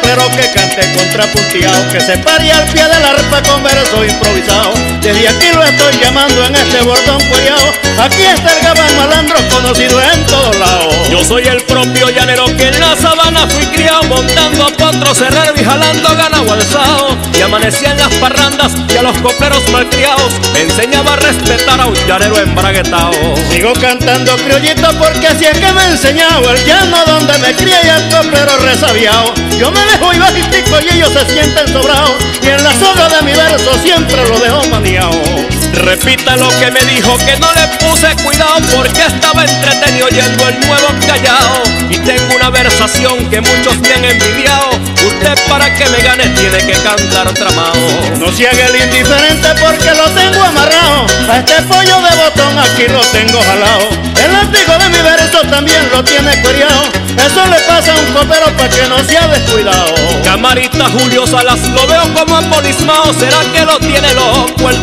Pero que cante contrapunteado, que se pare al pie del arpa con verso improvisado. Desde aquí lo estoy llamando en este bordón cuellao Aquí está el gabán malandro conocido en todos lados. Yo soy el propio llanero que en la sabana fui criado montando a potros cerrero y jalando ganado alzado. Y amanecía en las parrandas y a los copleros malcriados me enseñaba a respetar a un llanero embraguetado. Sigo cantando criollito porque así es que me he enseñado el llano donde me crié y el coplero resabiado. Yo me dejo y bajitico y ellos se sienten sobrados y en la soga de mi verso siempre. Repita lo que me dijo que no le puse cuidado porque estaba entretenido oyendo el nuevo callado y tengo una versación que muchos me han envidiado. Usted para que me gane tiene que cantar tramado. No se haga el indiferente porque lo tengo amarrado. A este pollo de botón aquí lo tengo jalado. El látigo de mi verso también lo tiene cueriado. Eso le pasa a un copero para que no sea descuidado. Camarita Julio Salas, lo veo como apolismado. ¿Será que lo tiene loco el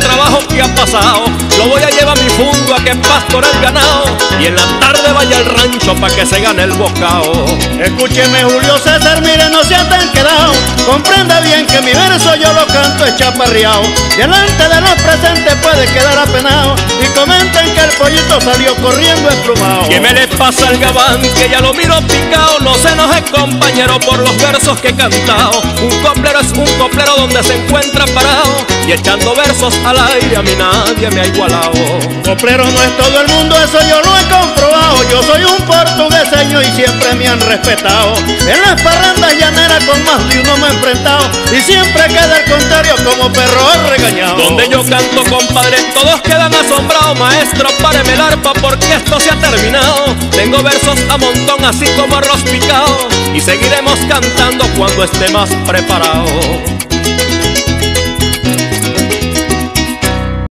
pasado? Lo voy a llevar a mi fundo a que pastore el ganado. Y en la tarde vaya al rancho para que se gane el bocao. Escúcheme Julio César, mire, no se tan quedado. Comprenda bien que mi verso yo lo canto chaparriao. Delante de los presentes puede quedar apenado. Y comenten que el pollito salió corriendo emplumado. ¿Qué me le pasa al gabán? Que ya lo miro picado. No se enoje, compañero, por los versos que he cantado. Un coplero es un coplero donde se encuentra parado. Y echando versos al aire a mí nadie me ha igualado. Coplero no es todo el mundo, eso yo lo he comprobado. Yo soy un portugueseño y siempre me han respetado. En las parrandas llaneras con más de uno me he enfrentado. Y siempre queda el contrario como perro regañado. Donde yo canto, compadre, todos quedan asombrados. Maestro, páreme el arpa porque esto se ha terminado. Tengo versos a montón, así como arroz picado. Y seguiremos cantando cuando esté más preparado.